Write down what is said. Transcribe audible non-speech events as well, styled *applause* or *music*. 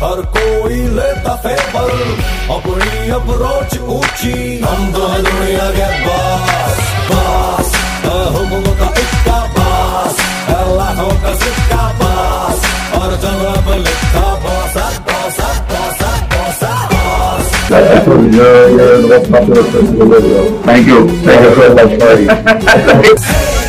हर कोई लेता फेवर अपनी अप्रोच ऊँची हम तो दोनों दुनिया के बाद you're, you're the. Thank you. Thank, Thank you so much, Marty. *laughs*